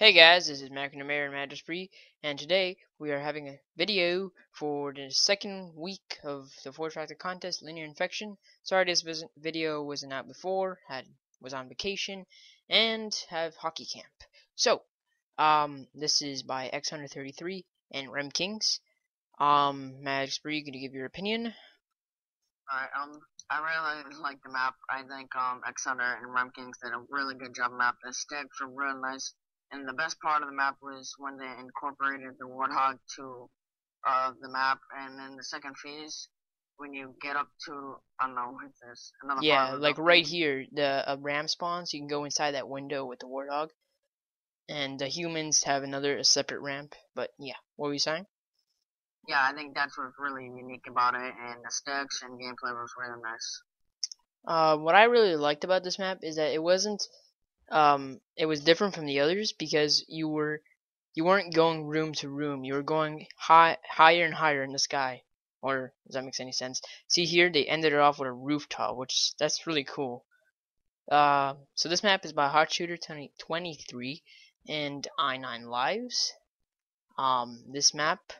Hey guys, this is Mac Mayor Majesty, and today we are having a video for the second week of the Forge Factor Contest Linear Infection. Sorry this video wasn't out before, had was on vacation, and have hockey camp. So, um, this is by X133 and Rem Kings. Um, can you to give your opinion? Alright, um, I really like the map. I think, um, X Hunter and Rem Kings did a really good job map. The sticks were really nice and the best part of the map was when they incorporated the warthog to uh, the map, and then the second phase when you get up to I don't know what's this another yeah like right here the uh, ram spawns you can go inside that window with the warthog and the humans have another a separate ramp but yeah what were you saying? Yeah I think that's what's really unique about it and the sticks and gameplay was really nice. Uh, what I really liked about this map is that it wasn't um, it was different from the others because you were you weren't going room to room. You were going high, higher and higher in the sky. Or does that make any sense? See here, they ended it off with a rooftop, which that's really cool. Uh, so this map is by Hot Shooter 23 and i9 Lives. Um, this map,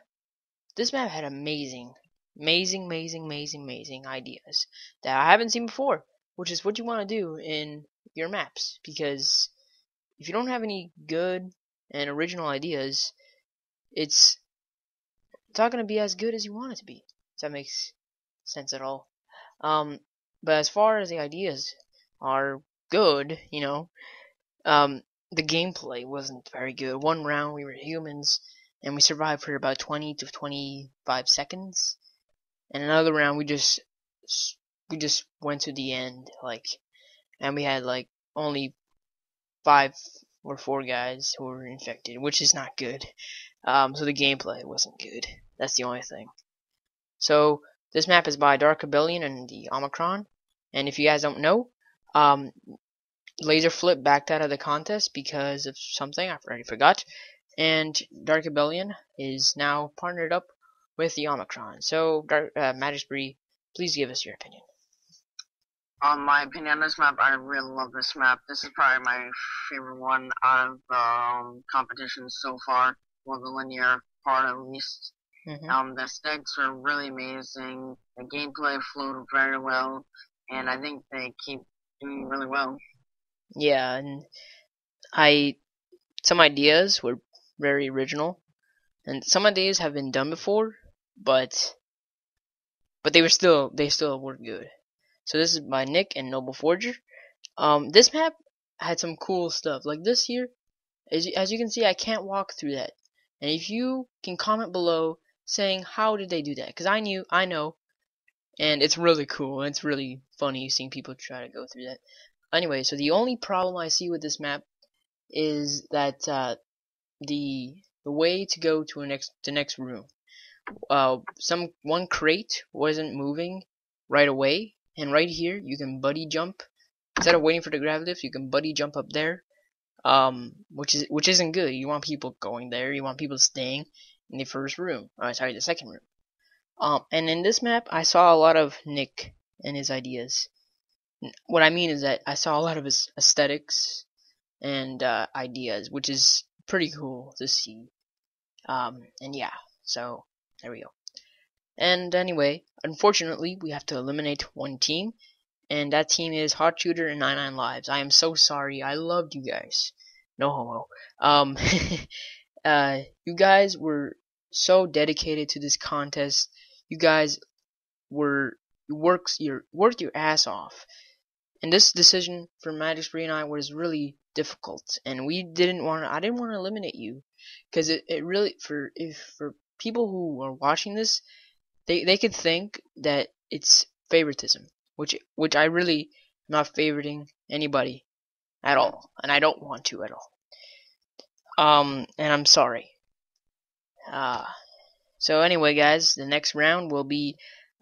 this map had amazing, amazing, amazing, amazing, amazing ideas that I haven't seen before, which is what you want to do in your maps because if you don't have any good and original ideas, it's not going to be as good as you want it to be. If that makes sense at all. Um, but as far as the ideas are good, you know, um, the gameplay wasn't very good. One round we were humans and we survived for about 20 to 25 seconds, and another round we just we just went to the end like and we had like only five or four guys who were infected, which is not good. Um, so the gameplay wasn't good. That's the only thing. So this map is by Dark Rebellion and the Omicron. And if you guys don't know, um, Laser Flip backed out of the contest because of something I already forgot. And Dark Rebellion is now partnered up with the Omicron. So, Dark, uh, please give us your opinion. Um, my opinion on this map, I really love this map. This is probably my favorite one out of the um, competitions so far. Well, the linear part at least. Mm-hmm. Um, the sticks are really amazing. The gameplay flowed very well, and I think they keep doing really well. Yeah, and I some ideas were very original, and some ideas have been done before, but but they were still they still were good. So this is by Nick and Noble Forger. Um, this map had some cool stuff. Like this here, as, as you can see, I can't walk through that. And if you can comment below saying how did they do that, because I knew, I know, and it's really cool. It's really funny seeing people try to go through that. Anyway, so the only problem I see with this map is that uh, the the way to go to a next the next room. Uh, some one crate wasn't moving right away, and right here, you can buddy jump. Instead of waiting for the grav lift, you can buddy jump up there. Um, which is which isn't good. You want people going there. You want people staying in the first room. Oh, sorry, the second room. Um, and in this map, I saw a lot of Nick and his ideas. What I mean is that I saw a lot of his aesthetics and uh, ideas, which is pretty cool to see. Um, and yeah, so there we go. And anyway, unfortunately, we have to eliminate one team, and that team is Hot Shooter and 99 Lives. I am so sorry. I loved you guys. No homo. Um, uh, you guys were so dedicated to this contest. You guys were works your worked your ass off. And this decision for Magic Spree and I was really difficult, and we didn't want. I didn't want to eliminate you, because it, it really for if for people who are watching this, they they could think that it's favoritism, which which I really am not favoriting anybody at all, and I don't want to at all. Um, and I'm sorry. Uh, so anyway, guys, the next round will be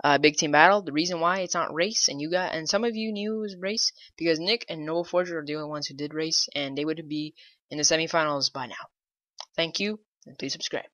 uh, big team battle. The reason why it's not race, and you got, and some of you knew it was race because Nick and Noble Forger are the only ones who did race, and they would be in the semifinals by now. Thank you, and please subscribe.